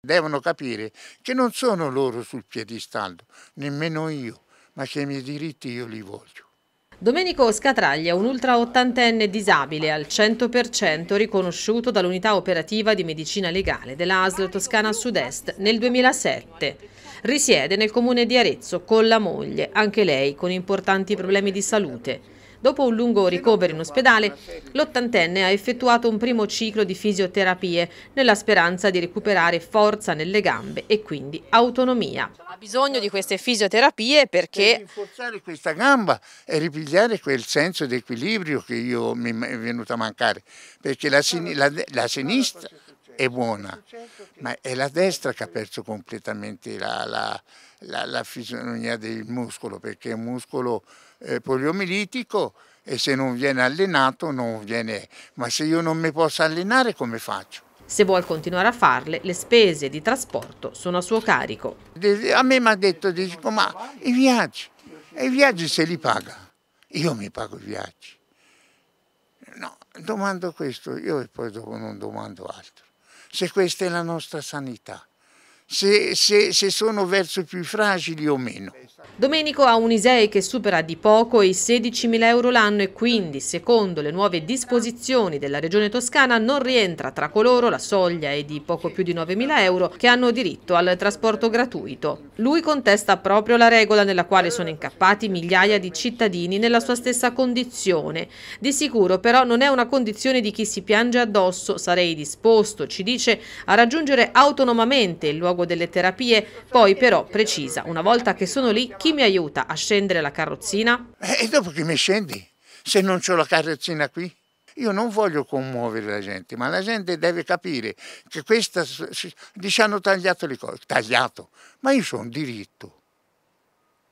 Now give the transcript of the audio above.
Devono capire che non sono loro sul piedistallo, nemmeno io, ma che i miei diritti io li voglio. Domenico Scatraglia, un ultra ottantenne disabile al 100% riconosciuto dall'unità operativa di medicina legale della ASL Toscana Sud-Est nel 2007. Risiede nel comune di Arezzo con la moglie, anche lei con importanti problemi di salute. Dopo un lungo ricovero in ospedale, l'ottantenne ha effettuato un primo ciclo di fisioterapie nella speranza di recuperare forza nelle gambe e quindi autonomia. Ha bisogno di queste fisioterapie perché... Per rinforzare questa gamba e ripigliare quel senso di equilibrio che io mi è venuto a mancare, perché la, la, la sinistra è buona, ma è la destra che ha perso completamente la, la, la, la fisionomia del muscolo, perché è un muscolo eh, poliomielitico e se non viene allenato non viene, ma se io non mi posso allenare come faccio? Se vuol continuare a farle, le spese di trasporto sono a suo carico. A me mi ha detto, dico, ma i viaggi, i viaggi se li paga, io mi pago i viaggi. No, domando questo, io e poi dopo non domando altro. Se questa è la nostra sanità, se, se, se sono verso i più fragili o meno. Domenico ha un ISEE che supera di poco i 16.000 euro l'anno e quindi, secondo le nuove disposizioni della Regione Toscana, non rientra tra coloro, la soglia è di poco più di 9.000 euro, che hanno diritto al trasporto gratuito. Lui contesta proprio la regola nella quale sono incappati migliaia di cittadini nella sua stessa condizione. Di sicuro però non è una condizione di chi si piange addosso, sarei disposto, ci dice, a raggiungere autonomamente il luogo delle terapie, poi però precisa, una volta che sono lì, chi mi aiuta a scendere la carrozzina? Eh, e dopo che mi scendi? Se non ho la carrozzina qui? Io non voglio commuovere la gente, ma la gente deve capire che questa, ci hanno tagliato le cose, tagliato, ma io sono diritto.